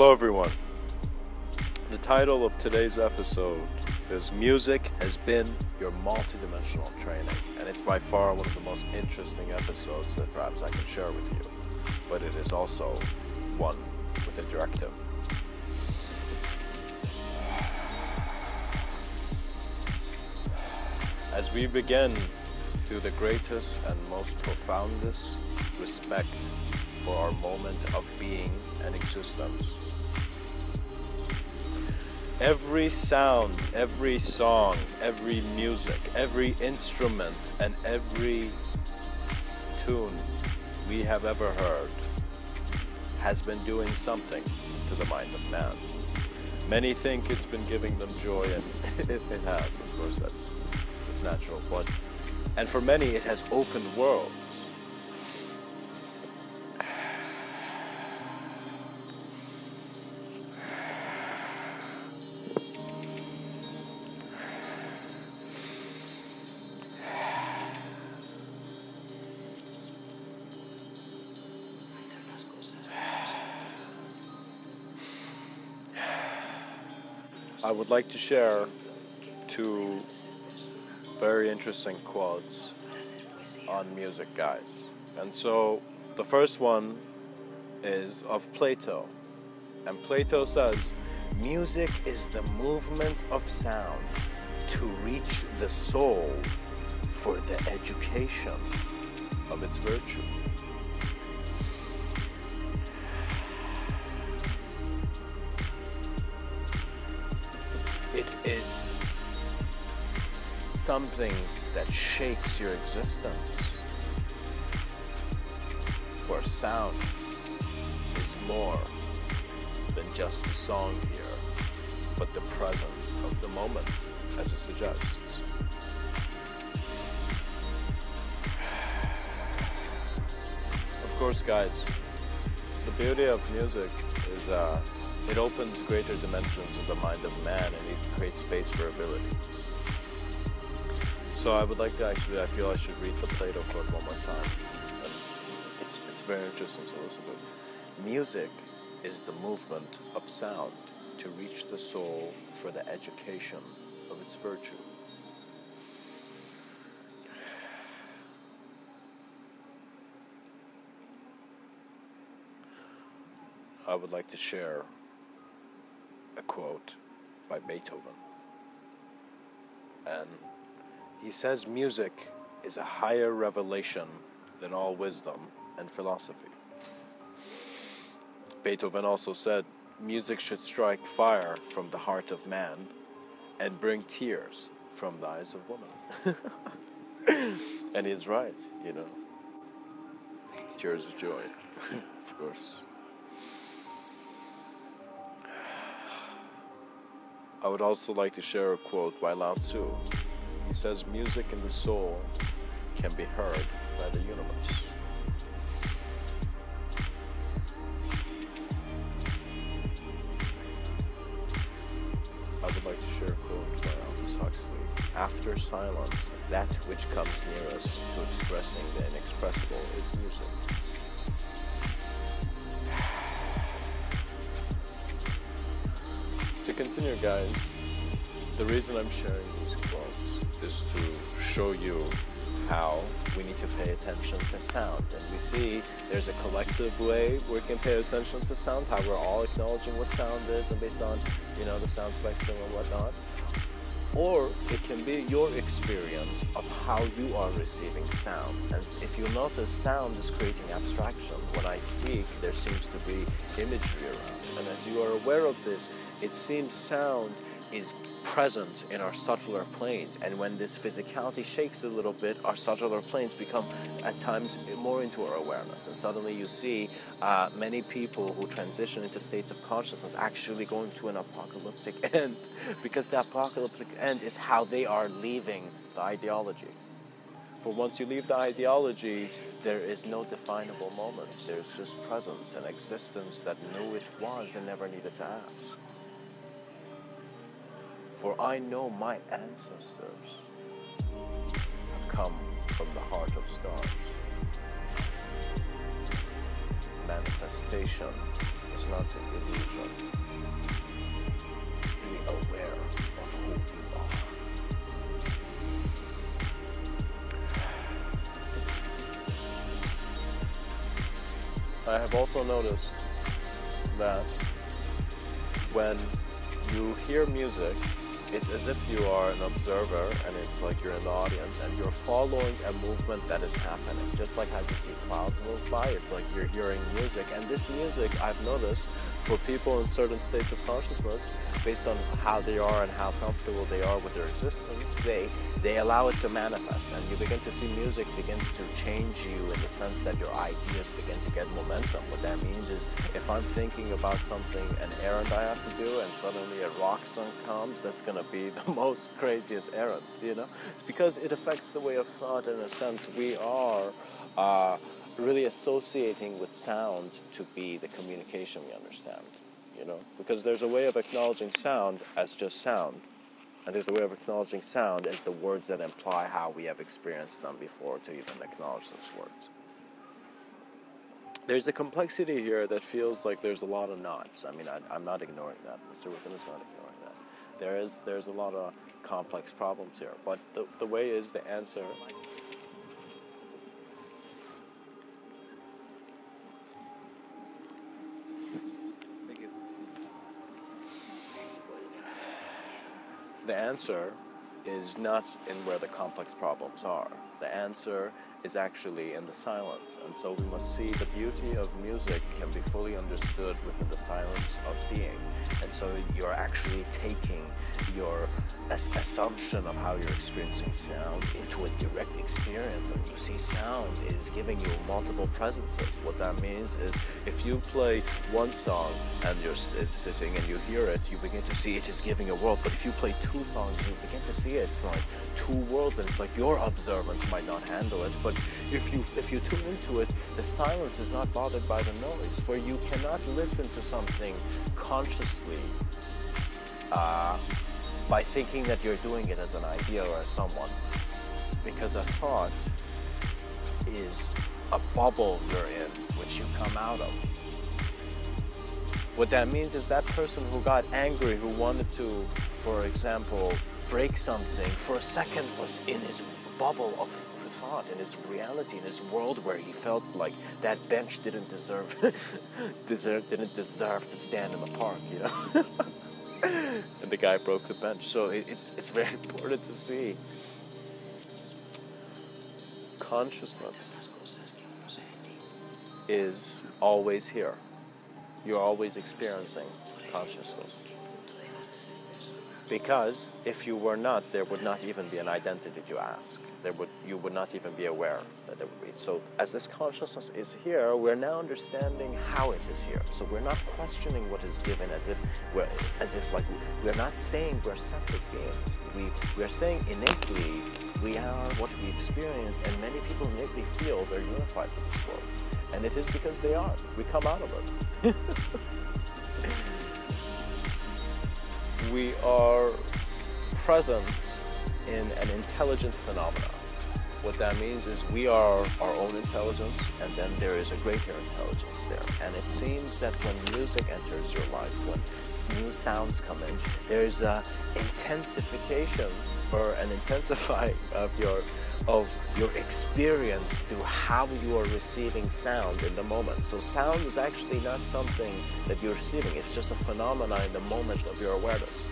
Hello, everyone. The title of today's episode is Music Has Been Your Multidimensional Training, and it's by far one of the most interesting episodes that perhaps I can share with you, but it is also one with a directive. As we begin through the greatest and most profoundest respect for our moment of being and existence. Every sound, every song, every music, every instrument, and every tune we have ever heard has been doing something to the mind of man. Many think it's been giving them joy, and it, has, of course, that's, that's natural. But, and for many, it has opened worlds. Like to share two very interesting quotes on music, guys. And so the first one is of Plato. And Plato says, Music is the movement of sound to reach the soul for the education of its virtue. Something that shakes your existence. For sound is more than just a song here, but the presence of the moment, as it suggests. Of course, guys, the beauty of music is uh, it opens greater dimensions of the mind of man and it creates space for ability. So I would like to actually, I feel I should read the Plato quote one more time. It's, it's very interesting to listen to. Music is the movement of sound to reach the soul for the education of its virtue. I would like to share a quote by Beethoven. And he says music is a higher revelation than all wisdom and philosophy. Beethoven also said music should strike fire from the heart of man and bring tears from the eyes of woman. and he's right, you know. Tears of joy, of course. I would also like to share a quote by Lao Tzu. He says, Music in the soul can be heard by the universe. I would like to share a quote by Aldous Huxley. After silence, that which comes nearest to expressing the inexpressible is music. to continue, guys, the reason I'm sharing is to show you how we need to pay attention to sound. And we see there's a collective way we can pay attention to sound, how we're all acknowledging what sound is and based on, you know, the sound spectrum and whatnot. Or it can be your experience of how you are receiving sound. And if you notice, sound is creating abstraction. When I speak, there seems to be imagery around. And as you are aware of this, it seems sound is present in our subtler planes. And when this physicality shakes a little bit, our subtler planes become at times more into our awareness. And suddenly you see uh, many people who transition into states of consciousness actually going to an apocalyptic end because the apocalyptic end is how they are leaving the ideology. For once you leave the ideology, there is no definable moment. There's just presence and existence that knew it was and never needed to ask. For I know my ancestors have come from the heart of stars. Manifestation is not an illusion. Be aware of who you are. I have also noticed that when you hear music, it's as if you are an observer and it's like you're in the audience and you're following a movement that is happening. Just like how you see clouds move by, it's like you're hearing music. And this music, I've noticed, for people in certain states of consciousness, based on how they are and how comfortable they are with their existence, they they allow it to manifest and you begin to see music begins to change you in the sense that your ideas begin to get momentum. What that means is if I'm thinking about something, an errand I have to do, and suddenly a rock song comes, that's gonna be the most craziest errand, you know? It's because it affects the way of thought in a sense. We are uh, really associating with sound to be the communication we understand, you know? Because there's a way of acknowledging sound as just sound and there's a way of acknowledging sound as the words that imply how we have experienced them before to even acknowledge those words. There's a complexity here that feels like there's a lot of knots. I mean, I, am not ignoring that. Mr. Within is not ignoring that. There is, there's a lot of complex problems here. But the, the way is the answer answer is not in where the complex problems are. The answer is actually in the silence. And so we must see the beauty of music can be fully understood within the silence of being. And so you're actually taking your assumption of how you're experiencing sound into a direct experience. And you see, sound is giving you multiple presences. What that means is if you play one song and you're sitting and you hear it, you begin to see it is giving a world. But if you play two songs, you begin to see it's like two worlds, and it's like your observance might not handle it. But if you if you tune into it, the silence is not bothered by the noise. For you cannot listen to something consciously. Uh, by thinking that you're doing it as an idea or as someone. Because a thought is a bubble you're in, which you come out of. What that means is that person who got angry, who wanted to, for example, break something, for a second was in his bubble of thought, in his reality, in his world where he felt like that bench didn't deserve, deserve didn't deserve to stand in the park, you know? and the guy broke the bench. So it, it's, it's very important to see consciousness is always here. You're always experiencing consciousness. Because if you were not, there would not even be an identity to ask. There would, you would not even be aware that there would be. So as this consciousness is here, we're now understanding how it is here. So we're not questioning what is given as if we're, as if like we're not saying we're separate beings. We we're saying innately we are what we experience, and many people innately feel they're unified with this world, and it is because they are. We come out of it. we are present in an intelligent phenomenon. What that means is we are our own intelligence, and then there is a greater intelligence there. And it seems that when music enters your life, when new sounds come in, there is a intensification or an intensifying of your of your experience through how you are receiving sound in the moment. So sound is actually not something that you're receiving, it's just a phenomenon in the moment of your awareness.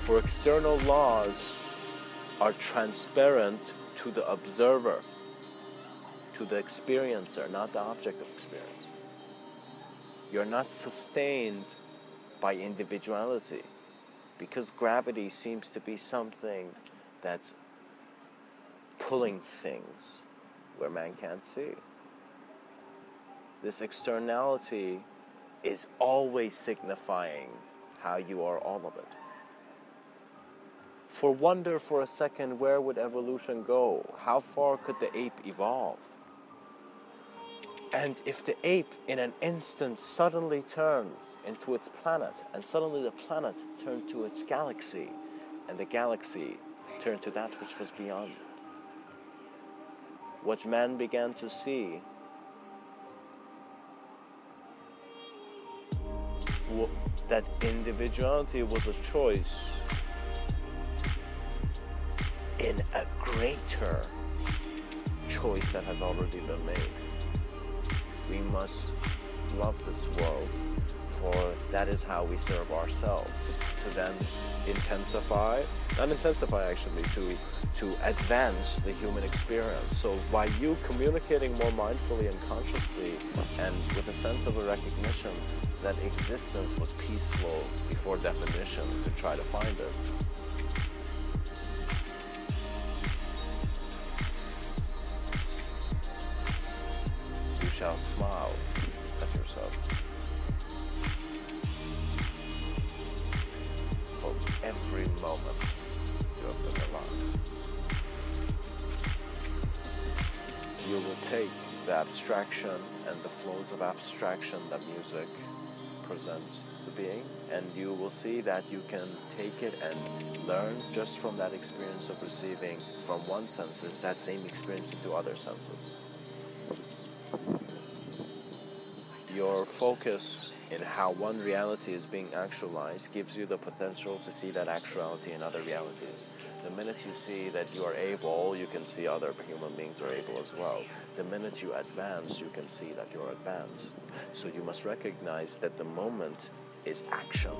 For external laws are transparent to the observer, to the experiencer, not the object of experience. You're not sustained by individuality because gravity seems to be something that's pulling things where man can't see. This externality is always signifying how you are all of it. For wonder for a second, where would evolution go? How far could the ape evolve? And if the ape in an instant suddenly turns into its planet, and suddenly the planet turned to its galaxy, and the galaxy turned to that which was beyond. What man began to see that individuality was a choice in a greater choice that has already been made. We must love this world for that is how we serve ourselves. To then intensify, not intensify actually, to to advance the human experience. So by you communicating more mindfully and consciously and with a sense of a recognition that existence was peaceful before definition to try to find it. You shall smile moment you have been alive. You will take the abstraction and the flows of abstraction that music presents the being, and you will see that you can take it and learn just from that experience of receiving from one senses that same experience into other senses. Your focus in how one reality is being actualized gives you the potential to see that actuality in other realities. The minute you see that you are able, you can see other human beings are able as well. The minute you advance, you can see that you're advanced. So you must recognize that the moment is action.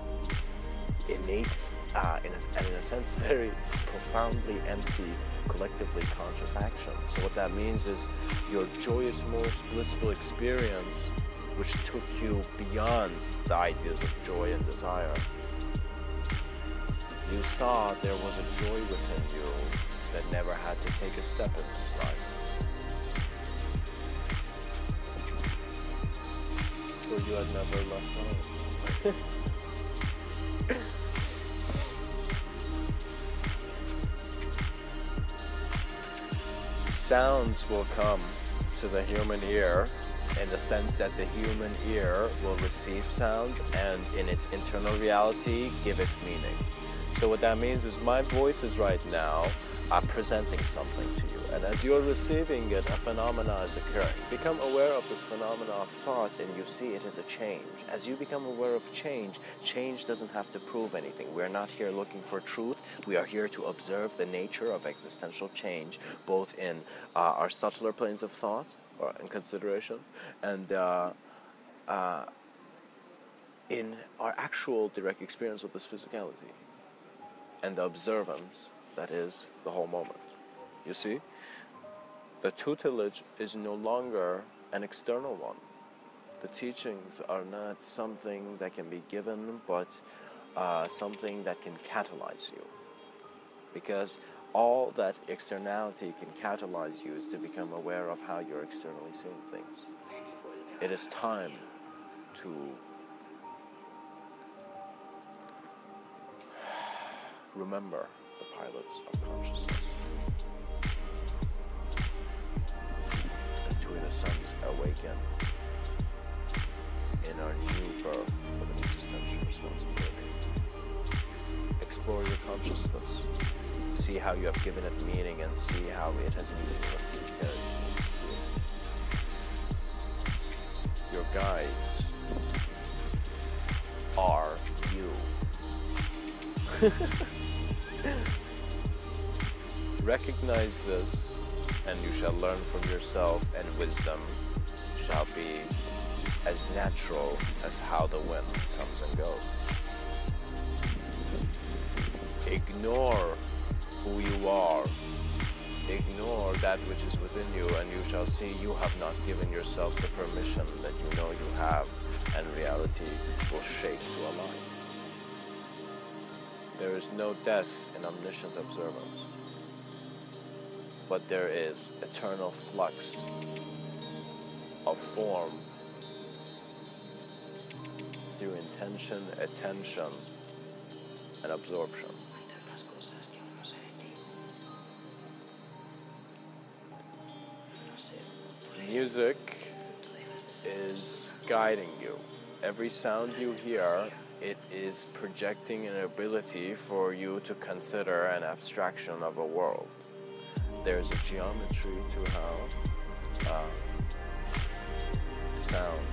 Innate, uh, in a, and in a sense, very profoundly empty, collectively conscious action. So what that means is your joyous, most blissful experience, which took you beyond the ideas of joy and desire you saw there was a joy within you that never had to take a step in this life. For you had never left home. Sounds will come to the human ear in the sense that the human ear will receive sound and in its internal reality give it meaning. So what that means is my voices right now are presenting something to you. And as you're receiving it, a phenomena is occurring. Become aware of this phenomena of thought and you see it as a change. As you become aware of change, change doesn't have to prove anything. We're not here looking for truth. We are here to observe the nature of existential change, both in uh, our subtler planes of thought in consideration and uh, uh in our actual direct experience of this physicality and the observance that is the whole moment. You see? The tutelage is no longer an external one. The teachings are not something that can be given, but uh, something that can catalyze you. Because all that externality can catalyze you is to become aware of how you're externally seeing things. It is time to remember the pilots of consciousness. And to, in a sense, awaken in our new birth of an existential responsibility. Explore your consciousness. See how you have given it meaning and see how it has meaninglessly carried you. Your guides are you. Recognize this, and you shall learn from yourself, and wisdom shall be as natural as how the wind comes and goes. Ignore who you are. Ignore that which is within you, and you shall see you have not given yourself the permission that you know you have, and reality will shake to a align. There is no death in omniscient observance, but there is eternal flux of form through intention, attention, and absorption. Music is guiding you. Every sound you hear it is projecting an ability for you to consider an abstraction of a world. There's a geometry to how uh, sound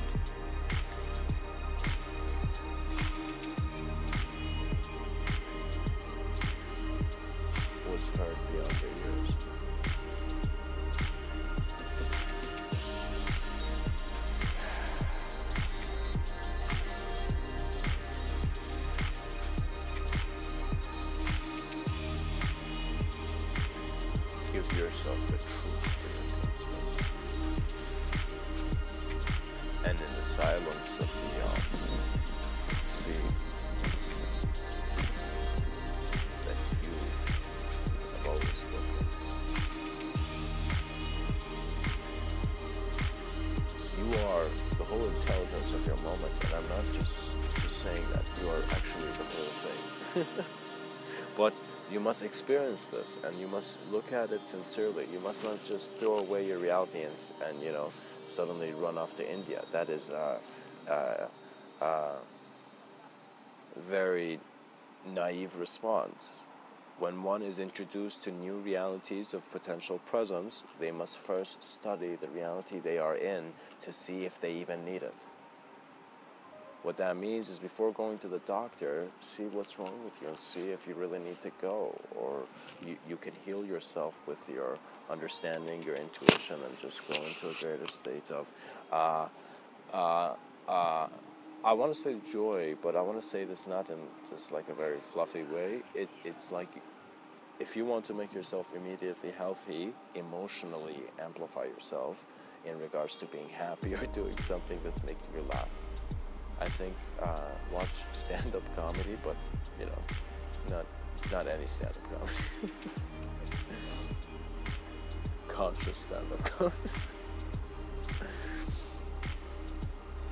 must experience this, and you must look at it sincerely. You must not just throw away your reality and, and you know, suddenly run off to India. That is uh, uh, uh, very naive response. When one is introduced to new realities of potential presence, they must first study the reality they are in to see if they even need it. What that means is before going to the doctor, see what's wrong with you and see if you really need to go. Or you, you can heal yourself with your understanding, your intuition, and just go into a greater state of. Uh, uh, uh, I want to say joy, but I want to say this not in just like a very fluffy way. It, it's like if you want to make yourself immediately healthy, emotionally amplify yourself in regards to being happy or doing something that's making you laugh. I think uh, watch stand-up comedy, but you know, not not any stand-up comedy. Conscious stand-up comedy.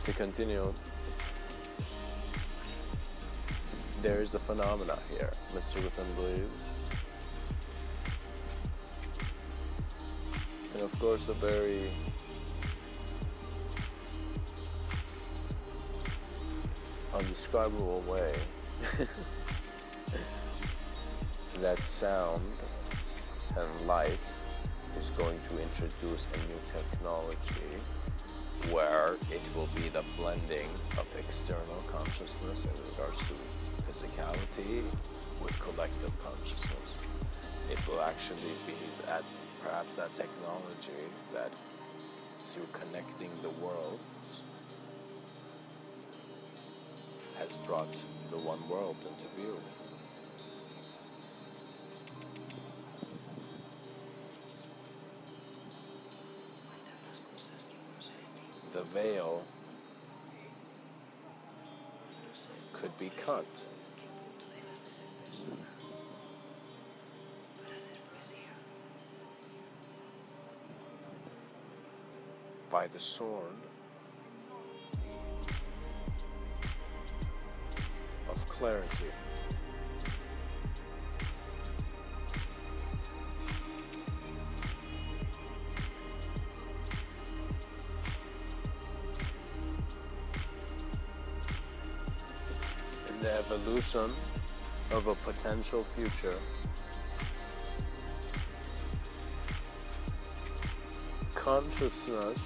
to continue, there is a phenomena here. Mr. Within believes, and of course, a very undescribable way that sound and light is going to introduce a new technology where it will be the blending of external consciousness in regards to physicality with collective consciousness. It will actually be that perhaps that technology that through connecting the worlds has brought the one world into view. The veil could be cut. By the sword clarity. In the evolution of a potential future, consciousness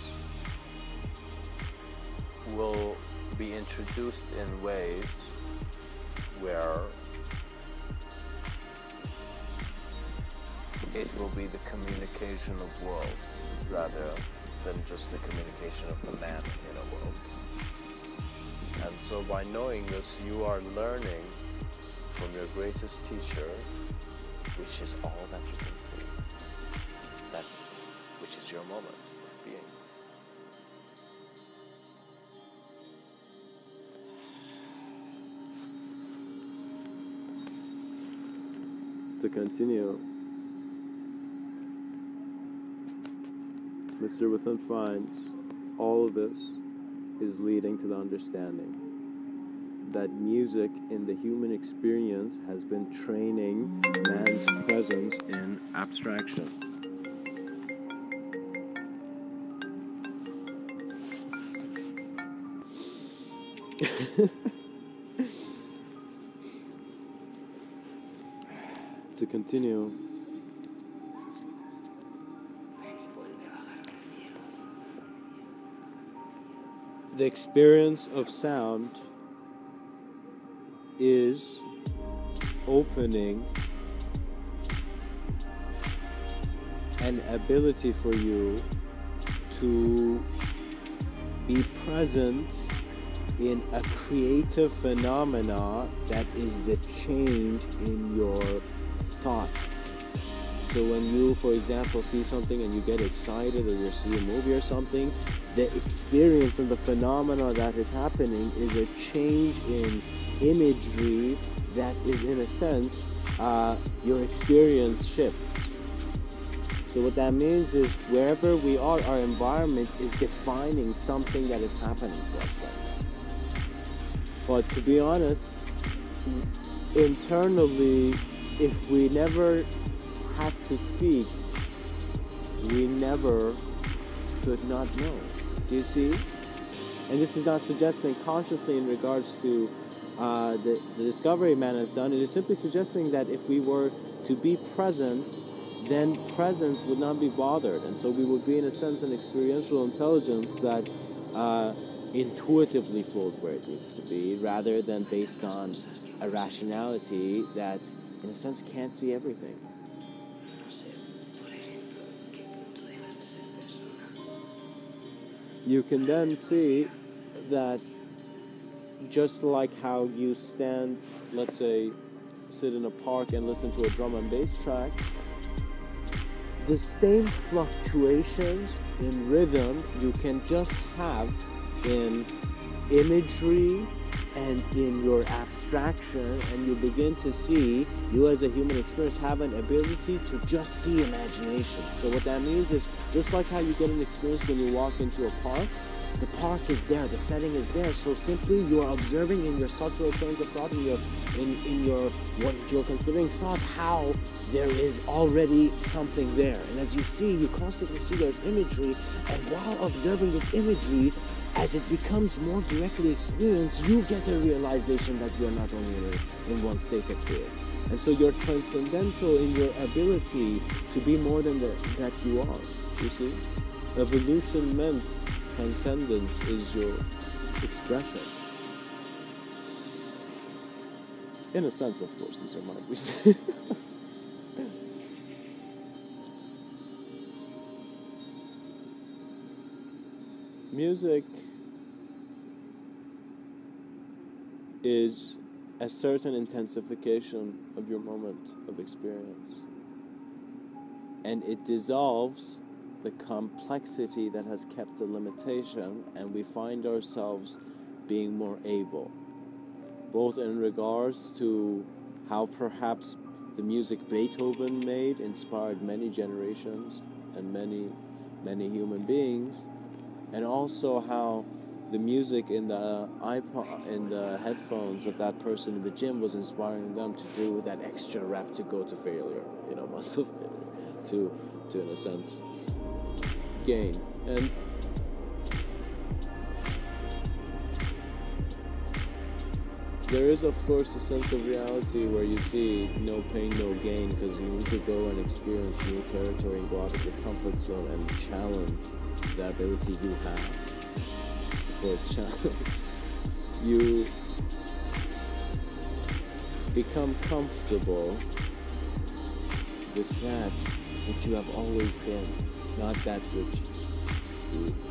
will be introduced in ways where it will be the communication of worlds rather than just the communication of the man in a world. And so by knowing this, you are learning from your greatest teacher, which is all that you can see. That which is your moment continue, Mr. Within finds all of this is leading to the understanding that music in the human experience has been training man's presence in abstraction. continue, the experience of sound is opening an ability for you to be present in a creative phenomena that is the change in your thought. So when you, for example, see something and you get excited or you see a movie or something, the experience and the phenomena that is happening is a change in imagery that is, in a sense, uh, your experience shifts. So what that means is wherever we are, our environment is defining something that is happening to us. But to be honest, internally, if we never had to speak, we never could not know. Do you see? And this is not suggesting consciously in regards to uh, the, the discovery man has done. It is simply suggesting that if we were to be present, then presence would not be bothered. And so we would be, in a sense, an experiential intelligence that uh, intuitively flows where it needs to be, rather than based on a rationality that, in a sense, can't see everything. You can then see that just like how you stand, let's say, sit in a park and listen to a drum and bass track, the same fluctuations in rhythm you can just have in imagery and in your abstraction and you begin to see you as a human experience have an ability to just see imagination so what that means is just like how you get an experience when you walk into a park the park is there, the setting is there. So simply you are observing in your subtle planes of thought, in your in, in your what you're considering thought, how there is already something there. And as you see, you constantly see there's imagery, and while observing this imagery, as it becomes more directly experienced, you get a realization that you're not only in, one state of fear. And so you're transcendental in your ability to be more than the, that you are. You see? Evolution meant transcendence is your expression. In a sense, of course, these are my views. Music is a certain intensification of your moment of experience. And it dissolves the complexity that has kept the limitation, and we find ourselves being more able, both in regards to how perhaps the music Beethoven made inspired many generations and many, many human beings, and also how the music in the uh, iPod, in the headphones of that person in the gym was inspiring them to do that extra rep to go to failure, you know, muscle failure, to, to in a sense, gain. And there is, of course, a sense of reality where you see no pain, no gain, because you need to go and experience new territory and go out of your comfort zone and challenge the ability you have for a child, You become comfortable with that which you have always been not that which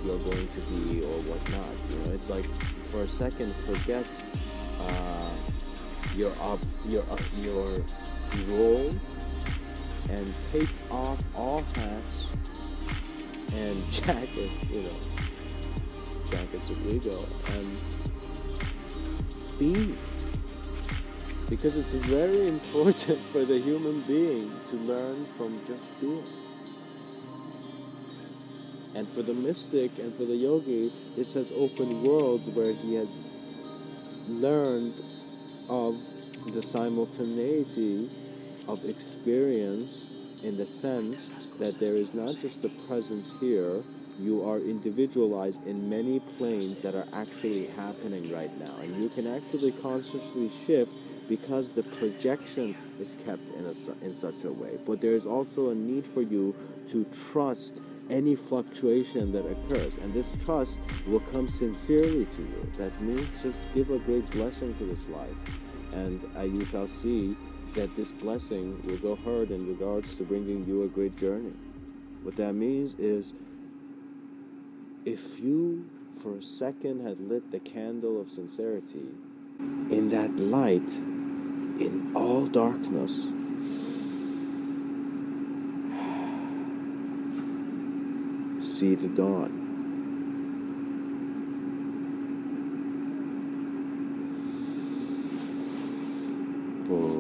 you're going to be or whatnot. You know, it's like for a second, forget uh, your up your uh, your role and take off all hats and jackets. You know, jackets are legal. Um, and be because it's very important for the human being to learn from just being. And for the mystic and for the yogi, this has opened worlds where he has learned of the simultaneity of experience in the sense that there is not just the presence here, you are individualized in many planes that are actually happening right now. And you can actually consciously shift because the projection is kept in, a, in such a way. But there is also a need for you to trust any fluctuation that occurs. And this trust will come sincerely to you. That means just give a great blessing to this life. And uh, you shall see that this blessing will go hard in regards to bringing you a great journey. What that means is if you for a second had lit the candle of sincerity, in that light, in all darkness, see the dawn. There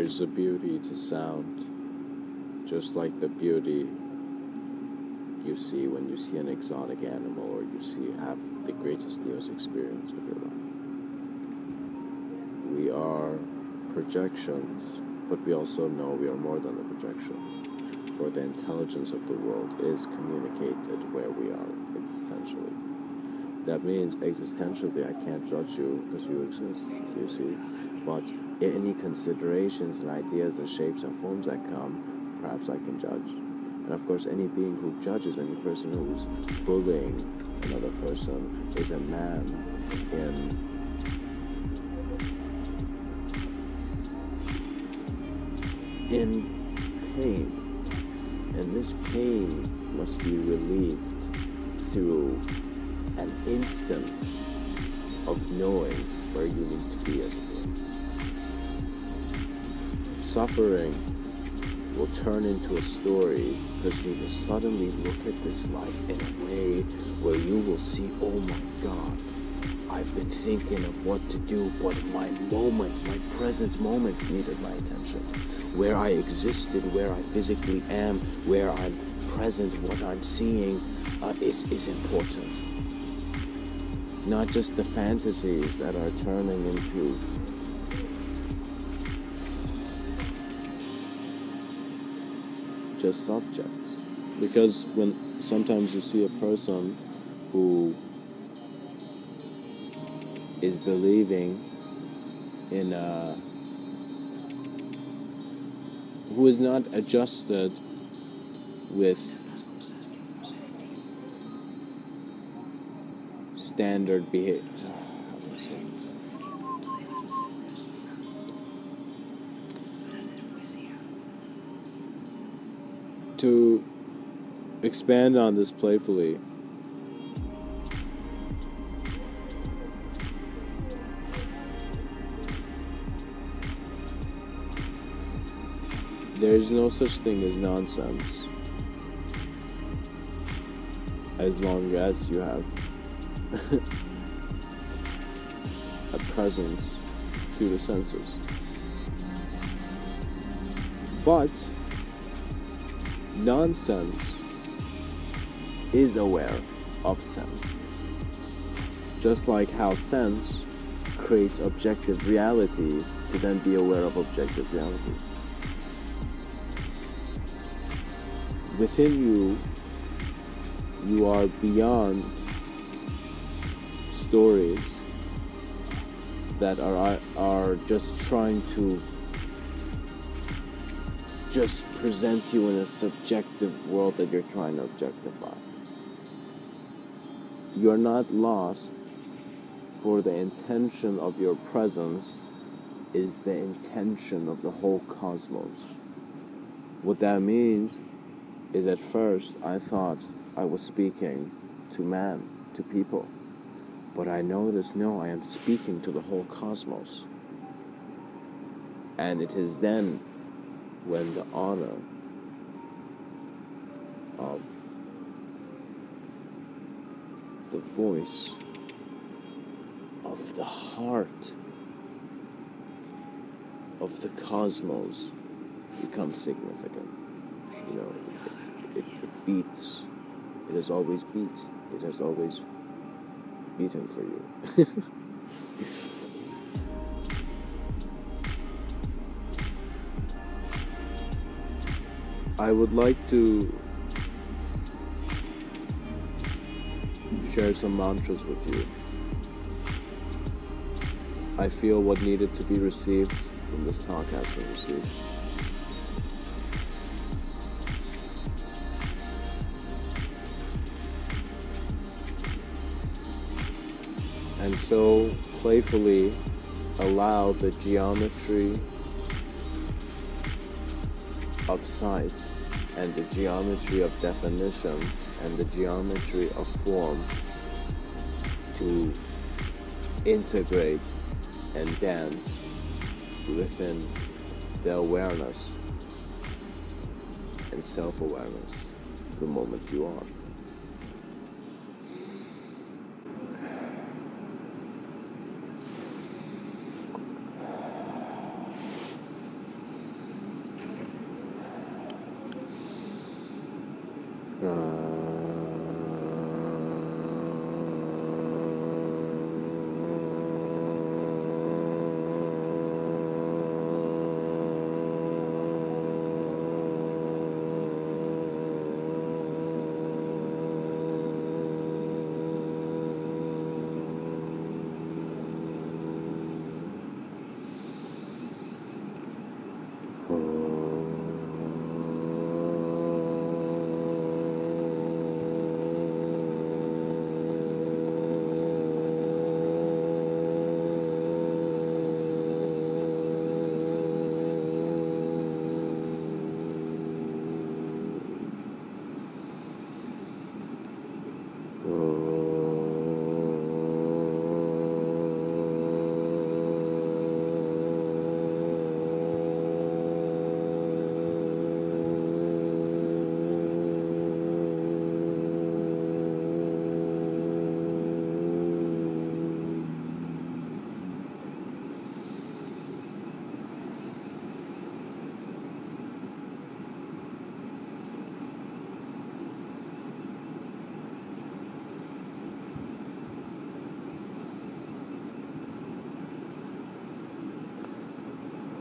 is a beauty to sound, just like the beauty you see when you see an exotic animal or you see have the greatest news experience of your life. We are projections, but we also know we are more than a projection. For the intelligence of the world is communicated where we are existentially. That means existentially I can't judge you because you exist, you see? But any considerations and ideas and shapes and forms that come, perhaps I can judge. And of course, any being who judges, any person who's bullying another person is a man in in pain. And this pain must be relieved through an instant of knowing where you need to be as a being suffering will turn into a story because you will suddenly look at this life in a way where you will see, oh my God, I've been thinking of what to do, but my moment, my present moment needed my attention. Where I existed, where I physically am, where I'm present, what I'm seeing uh, is, is important. Not just the fantasies that are turning into just subjects. Because when sometimes you see a person who is believing in a who is not adjusted with standard behavior to expand on this playfully, there is no such thing as nonsense as long as you have a presence to the senses. But nonsense is aware of sense. Just like how sense creates objective reality to then be aware of objective reality. Within you, you are beyond stories that are, are just trying to just present you in a subjective world that you're trying to objectify. You're not lost, for the intention of your presence is the intention of the whole cosmos. What that means is at first I thought I was speaking to man, to people. But I noticed no, I am speaking to the whole cosmos. And it is then when the honor of the voice of the heart of the cosmos becomes significant. You know, it, it, it beats. It has always beat. It has always beaten for you. I would like to share some mantras with you. I feel what needed to be received from this talk has been received. And so playfully allow the geometry of sight and the geometry of definition and the geometry of form to integrate and dance within the awareness and self awareness of the moment you are.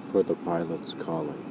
For the pilot's calling.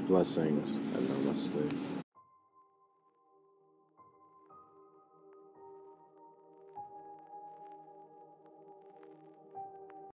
Blessings and namaste.